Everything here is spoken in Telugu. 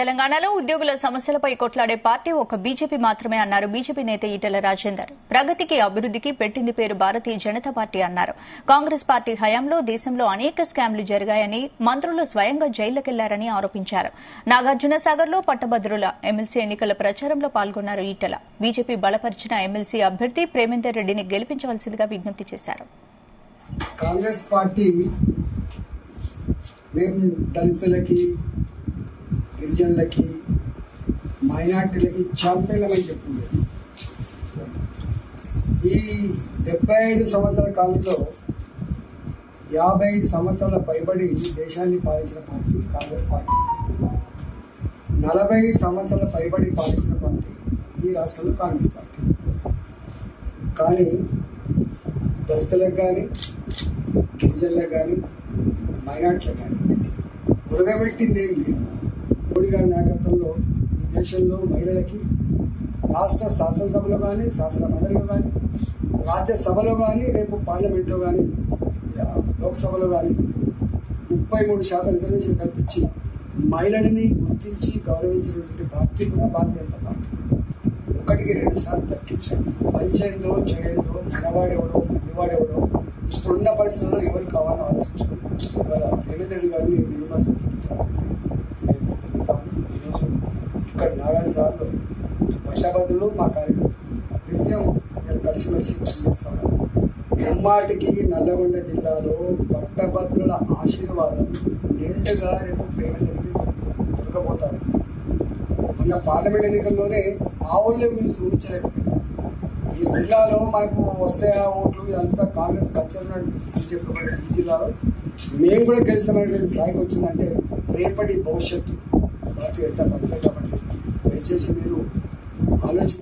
తెలంగాణలో ఉద్యోగుల సమస్యలపై కొట్లాడే పార్టీ ఒక బీజేపీ మాత్రమే అన్నారు. బీజేపీ నేత ఈటెల రాజేందర్ ప్రగతికి అభివృద్దికి పెట్టింది పేరు భారతీయ జనతా పార్టీ అన్నారు. కాంగ్రెస్ పార్టీ హయాంలో దేశంలో అనేక స్కామ్లు జరిగాయని మంత్రులు స్వయంగా జైళ్ళకెళ్ళారని ఆరోపించారు. నాగార్జున సాగర్లో పట్టభద్రుల ఎమ్మెల్సీ ఎన్నికల ప్రచారంలో పాల్గొన్నారు ఈటెల. బీజేపీ బలపరిచిన ఎమ్మెల్సీ అభ్యర్థి ప్రేమేందర్ రెడ్డిని గెలిపించవలసిందిగా విజ్ఞప్తి చేశారు. కాంగ్రెస్ పార్టీ మేము దళితులకి గిరిజనులకి మైనార్టీలకి ఛాంపియన్లమని చెప్పింది. ఈ డెబ్బై ఐదు సంవత్సరాల కాలంలో యాభై సంవత్సరాల పైబడి దేశాన్ని పాలించిన పార్టీ కాంగ్రెస్ పార్టీ. నలభై సంవత్సరాల పైబడి పాలించిన పార్టీ ఈ రాష్ట్రంలో కాంగ్రెస్ పార్టీ. కానీ దళితులకు కానీ గిరిజనులకు కానీ మైనార్టీలకు కానీ ఉరగబెట్టింది ఏం లేదు. మోడీ గారి నాయకత్వంలో ఈ దేశంలో మహిళలకి రాష్ట్ర శాసనసభలో కానీ శాసన మండలిలో కానీ రాజ్యసభలో కానీ రేపు పార్లమెంట్లో కానీ లోక్సభలో కానీ ముప్పై మూడు శాతం రిజర్వేషన్ కల్పించి మహిళలని గుర్తించి గౌరవించినటువంటి పార్టీ కూడా భారతీయ జనతా పార్టీ. ఒకటికి రెండు సార్లు తగ్గించండి మంచైందో చెడైందో మనవాడెవడో మందివాడెవడో ఇప్పుడున్న పరిస్థితుల్లో ఎవరు కావాలో ఆలోచించండి రేవంత్ రెడ్డి గారిని యూనివర్సిటీ ఇక్కడ నారాయణ సార్లు పట్టభద్రులు మా కార్యక్రమం నిత్యం నేను కలిసిమెలిసి పనిచేస్తాము ముమ్మాటికి నల్లగొండ జిల్లాలో పట్టభద్రుల ఆశీర్వాదం నిండుగా రేపు ప్రేమ రెడ్డి దొరకపోతారు. మొన్న పార్లమెంట్ ఎన్నికల్లోనే ఆ ఊళ్ళో గురించి ఊహించలేకపోయింది ఈ జిల్లాలో మనకు వస్తాయా ఓట్లు? ఇదంతా కాంగ్రెస్ కల్చర్ అని చెప్పబడే ఈ జిల్లాలో మేము కూడా గెలుస్తామనే స్థాయికి వచ్చిందంటే రేపటి భవిష్యత్తు. భారతీయ జనతా పార్టీ కాబట్టి దయచేసి మీరు ఆలోచి